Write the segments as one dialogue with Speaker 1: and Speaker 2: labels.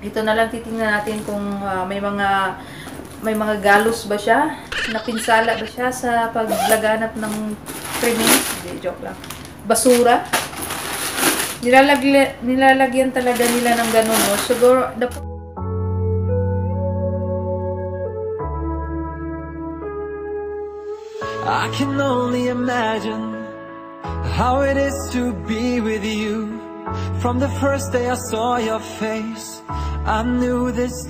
Speaker 1: Ito na lang titingnan natin kung ah, may mga may mga galos ba siya, napinsala ba siya sa paglaganap ng krimen. Hindi, joke lang. Basura. Nilalagyan, nilalagyan talaga nila ng ganun, no? Siguro, dapat
Speaker 2: I can only imagine how it is to be with you. From the first day I saw your face, I knew this.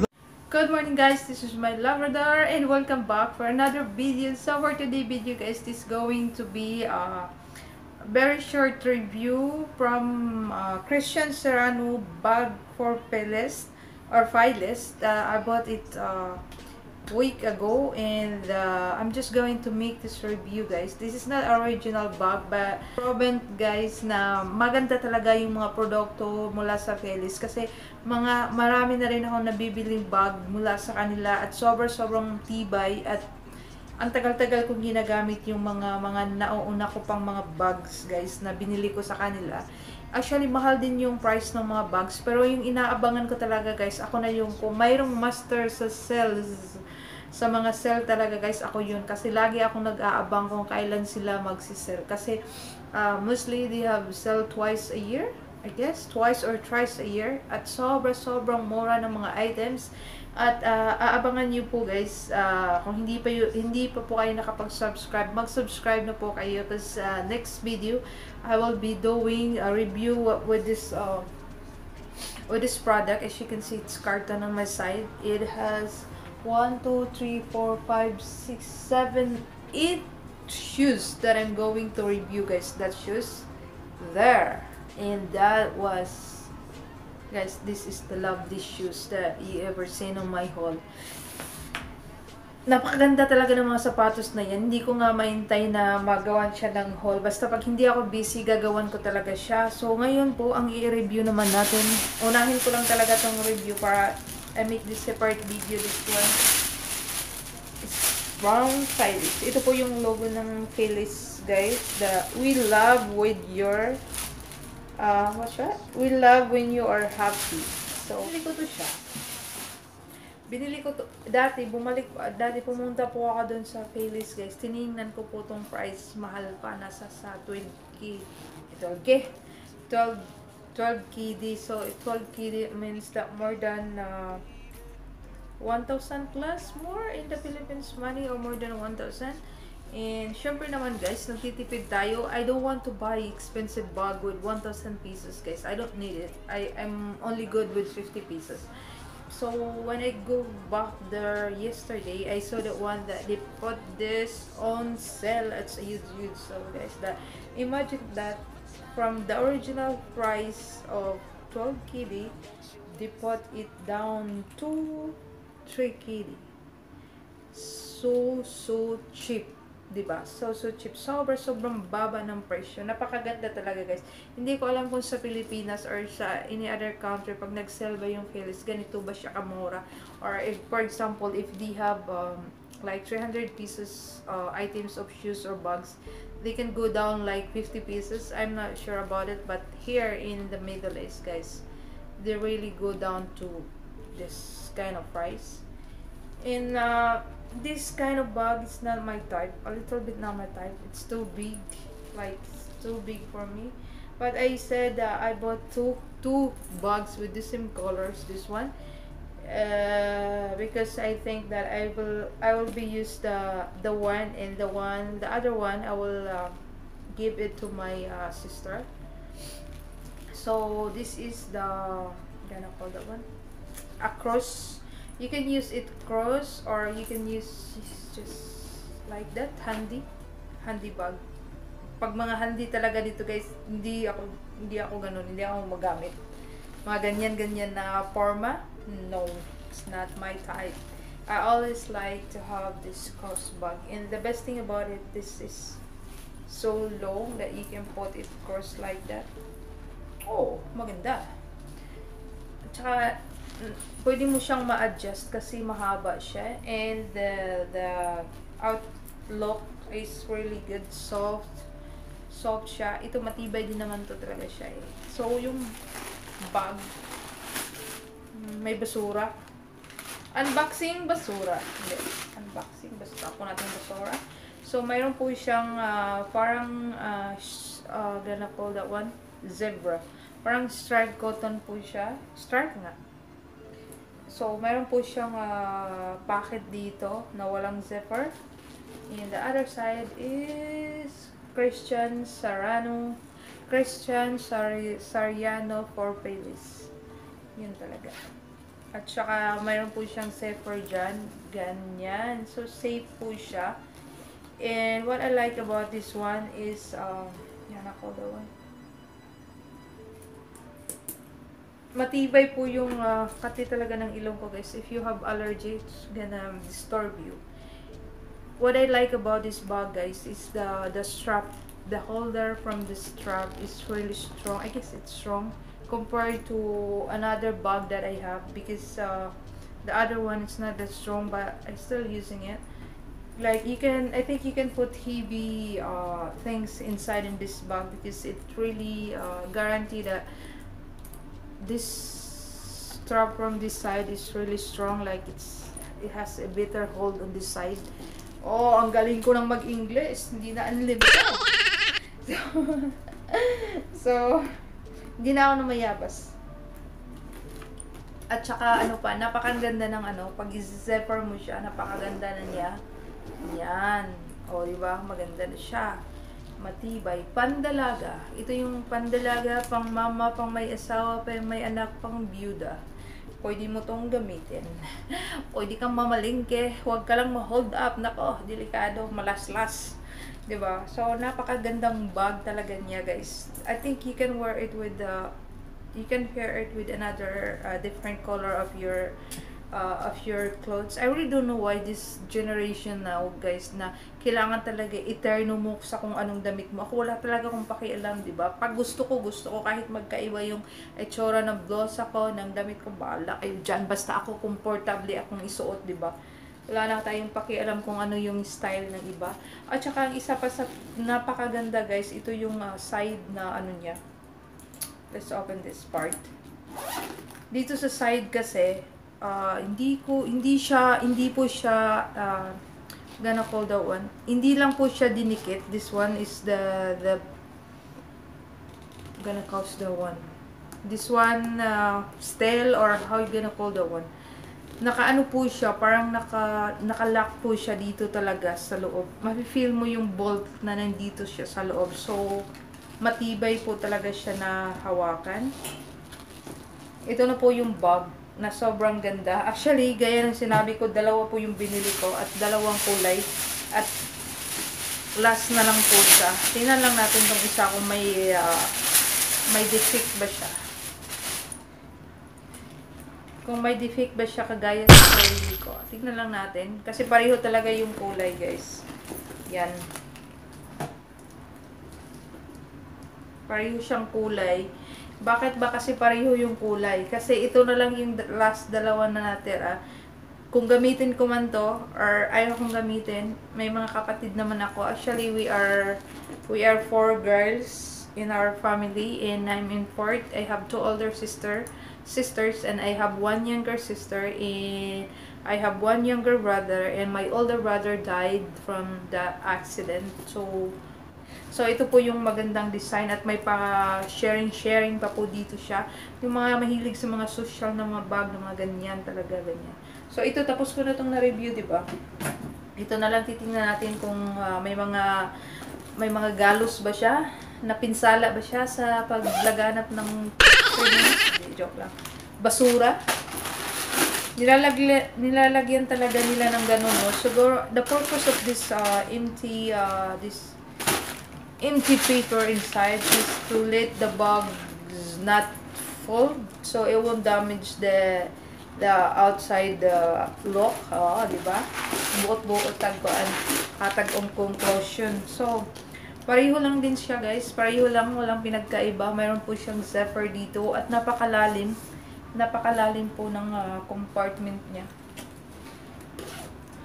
Speaker 1: Good morning guys, this is my Labrador and welcome back for another video. So for today video guys, this is going to be a very short review from uh, Christian Serrano bag for Philist or Philist. Uh, I bought it uh, week ago and uh, I'm just going to make this review guys. This is not original bag but proven guys na maganda talaga yung mga produkto mula sa Felis kasi mga marami na rin ako nabibiling bag mula sa kanila at sobrang-sobrang tibay at ang tagal-tagal kong ginagamit yung mga mga nauuna ko pang mga bags guys na binili ko sa kanila. Actually, mahal din yung price ng mga bags. Pero yung inaabangan ko talaga guys, ako na yung kung mayroong master sa sales sa mga sell talaga guys, ako yun. Kasi lagi ako nag-aabang kung kailan sila magsisell. Kasi uh, mostly they have sell twice a year. I guess, twice or thrice a year. At sobra-sobrang mura ng mga items. At uh, aabangan niyo po guys, uh, kung hindi pa, yu- hindi pa po kayo nakapag-subscribe, mag-subscribe na po kayo. Kasi uh, next video, I will be doing a review with this uh, with this product. As you can see, it's carton on my side. It has 1, 2, 3, 4, 5, 6, 7, 8 shoes that I'm going to review guys. That shoes there. And that was guys, this is the lovely shoes that you ever seen on my haul. Napakaganda talaga ng mga sapatos na yan. Hindi ko nga maintay na magawan siya ng haul. Basta pag hindi ako busy, gagawan ko talaga siya. So, ngayon po, ang i-review naman natin. Unahin ko lang talaga tong review para I make this separate video. This one is brown Phyllis. Ito po yung logo ng Phyllis, guys. The We love with your uh, what's that? We love when you are happy. So, binili ko to siya. Binili ko to, dati, bumalik, dati pumunta po ako dun sa Phyllis, guys. Tiningnan ko po tong price. Mahal pa, nasa sa 20k. 12k. 12, 12 KD. So, 12 KD means that more than uh, 1,000 plus more in the Philippines money or more than 1,000. And syempre naman guys, nagtitipid tayo. I don't want to buy expensive bag with 1,000 pieces guys. I don't need it. I am only good with 50 pieces. So when I go back there yesterday, I saw the one that they put this on sale. It's a huge, huge sale guys. That imagine that from the original price of 12 KD, they put it down to 3 KD. So, so cheap. 'di ba? So, so cheap. Sobra, sobrang baba ng presyo. Napakaganda talaga, guys. Hindi ko alam kung sa Pilipinas or sa any other country, pag nag-sell ba yung Philips, ganito ba siya kamura? Or if, for example, if they have um, like 300 pieces uh, items of shoes or bags, they can go down like 50 pieces. I'm not sure about it, but here in the Middle East, guys, they really go down to this kind of price. And uh, this kind of bag is not my type. A little bit not my type. It's too big, like it's too big for me. But I said uh, I bought two two bags with the same colors. This one, uh, because I think that I will I will be use the the one and the one the other one I will uh, give it to my uh, sister. So this is the gonna call that one? A cross. You can use it cross or you can use just like that handy handy bag. Pag mga handy talaga dito guys hindi ako hindi ako ganun hindi ako magamit. Mga ganyan ganyan na forma no it's not my type. I always like to have this cross bag. And the best thing about it this is so long that you can put it cross like that. Oh maganda. At pwede mo siyang ma-adjust kasi mahaba siya. And the the outlook is really good. Soft soft siya. Ito matibay din naman to talaga siya eh. so yung bag may basura. Unboxing basura. Hindi. Unboxing basura. Ako natin basura. So, mayroon po siyang ah, parang, uh, uh, gonna call that one, zebra. Parang striped cotton po siya. Striped nga. So, mayroon po siyang ah, packet dito na walang zipper. And the other side is Christian Sarano. Christian Sari Sariano for Palis. Yun talaga. At saka, mayroon po siyang zipper dyan. Ganyan. So, safe po siya. And what I like about this one is, um, yan ako one. Matibay po yung uh, kati talaga ng ilong ko guys. If you have allergy, it's gonna disturb you. What I like about this bag guys is the the strap, the holder from the strap is really strong. I guess it's strong compared to another bag that I have because uh, the other one is not that strong but I'm still using it. Like you can i think you can put heavy uh, things inside in this bag because it really uh, guarantee that this strap from this side is really strong like it's it has a better hold on this side. Oh ang galing ko ng mag-english hindi na unlimited. So, so hindi na ako namayabas at saka ano pa, napakaganda ng ano, pag i-zipper mo siya, napakaganda na niya. Yan. O, di ba? Maganda na siya. Matibay. Pandalaga. Ito yung pandalaga, pang mama, pang may asawa, pang may anak, pang byuda. Pwede mo tong gamitin. Pwede kang mamalingke. Huwag ka lang ma-hold up. Nako, delikado. Malaslas. 'Di ba? So napakagandang bag talaga niya, guys. I think you can wear it with the you can pair it with another uh, different color of your uh, of your clothes. I really don't know why this generation now, guys, na kailangan talaga eterno mo sa kung anong damit mo. Ako wala talaga akong pakialam, di ba? Pag gusto ko, gusto ko kahit magkaiba yung itsura ng blouse ako, ng damit ko, bahala kayo dyan. Basta ako komportable akong isuot, di ba? Wala na tayong pakialam kung ano yung style ng iba. At saka ang isa pa sa napakaganda guys, ito yung uh, side na ano niya. Let's open this part. Dito sa side kasi, uh, hindi ko, hindi siya, hindi po siya, uh, gonna call that one. Hindi lang po siya dinikit. This one is the, the, gonna call the one. This one, uh, stale or how you gonna call that one nakaano po siya, parang naka, nakalock po siya dito talaga sa loob. Mafe-feel mo yung bolt na nandito siya sa loob. So, matibay po talaga siya na hawakan. Ito na po yung bag na sobrang ganda. Actually, gaya ng sinabi ko, dalawa po yung binili ko at dalawang kulay. At last na lang po siya. Tingnan lang natin tong isa kung may uh, may defect ba siya kung may defect ba siya kagaya sa sarili ko. Tignan lang natin. Kasi pareho talaga yung kulay, guys. Yan. Pareho siyang kulay. Bakit ba kasi pareho yung kulay? Kasi ito na lang yung last dalawa na natira. Kung gamitin ko man to, or ayaw kong gamitin, may mga kapatid naman ako. Actually, we are, we are four girls in our family and I'm in fourth. I have two older sister sisters and I have one younger sister and I have one younger brother and my older brother died from the accident. So, so ito po yung magandang design at may pa sharing-sharing pa po dito siya. Yung mga mahilig sa mga social na mga bag, mga ganyan talaga, ganyan. So, ito tapos ko na itong na-review, di ba? Ito na lang titingnan natin kung uh, may mga may mga galos ba siya napinsala ba siya sa paglaganap ng joke lang. Basura. Nilalagyan, nilalagyan talaga nila ng ganun, no? Siguro, the purpose of this uh, empty, uh, this empty paper inside is to let the bugs not fold. So, it won't damage the the outside the uh, lock, oh, di ba? Buot-buot tagpuan, hatag-ong conclusion. So, Pareho lang din siya guys. Pareho lang, walang pinagkaiba. Mayroon po siyang zipper dito at napakalalim. Napakalalim po ng uh, compartment niya.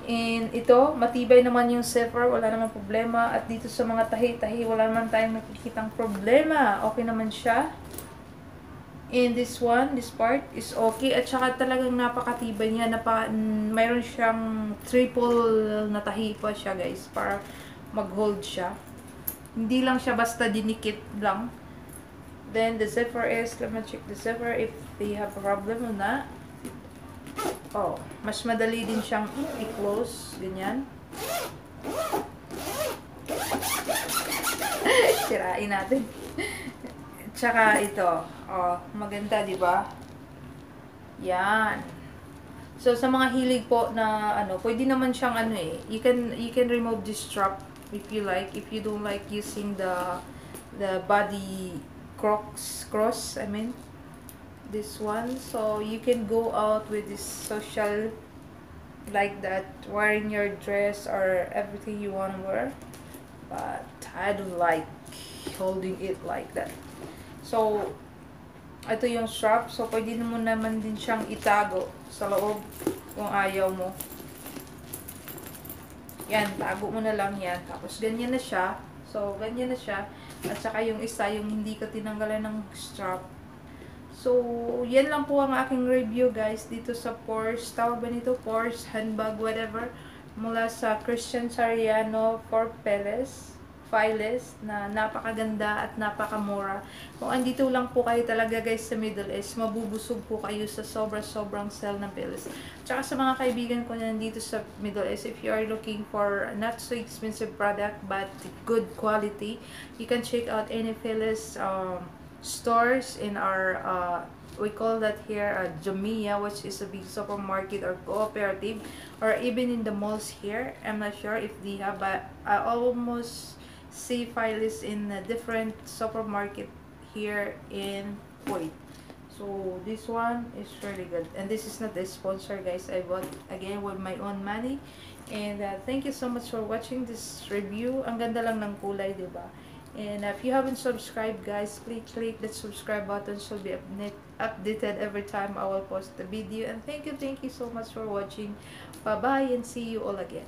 Speaker 1: And ito, matibay naman yung zipper. Wala naman problema. At dito sa mga tahi-tahi, wala naman tayong nakikitang problema. Okay naman siya. And this one, this part is okay. At saka talagang napakatibay niya. Napa, mayroon siyang triple na tahi pa siya guys. Para mag-hold siya. Hindi lang siya basta dinikit lang. Then the zipper is, let me check the zipper if they have a problem or not. Oh, mas madali din siyang i-close. Ganyan. Sirain natin. Tsaka ito. Oh, maganda, di ba? Yan. So, sa mga hilig po na, ano, pwede naman siyang, ano eh, you can, you can remove this strap if you like. If you don't like using the, the body crocs, cross, I mean, this one. So, you can go out with this social, like that, wearing your dress or everything you want to wear. But, I don't like holding it like that. So, ito yung strap. So, pwede mo naman din siyang itago sa loob kung ayaw mo. Yan, tago mo na lang yan. Tapos, ganyan na siya. So, ganyan na siya. At saka yung isa, yung hindi ka tinanggalan ng strap. So, yan lang po ang aking review guys dito sa Porsche. Tawag ba nito? Porsche handbag, whatever. Mula sa Christian Sariano for Peles. Files na napakaganda at napakamura. Kung andito lang po kayo talaga guys sa Middle East, mabubusog po kayo sa sobra-sobrang sale ng Pilis. Tsaka sa mga kaibigan ko na nandito sa Middle East, if you are looking for not so expensive product but good quality, you can check out any Pilis um, stores in our uh, we call that here uh, Jamia, which is a big supermarket or cooperative, or even in the malls here. I'm not sure if they have, but I almost see Phyllis in a different supermarket here in Kuwait. So this one is really good. And this is not a sponsor guys. I bought again with my own money. And uh, thank you so much for watching this review. Ang ganda lang ng kulay, di ba? And uh, if you haven't subscribed guys, please click the subscribe button so be update, updated every time I will post the video. And thank you, thank you so much for watching. Bye-bye and see you all again.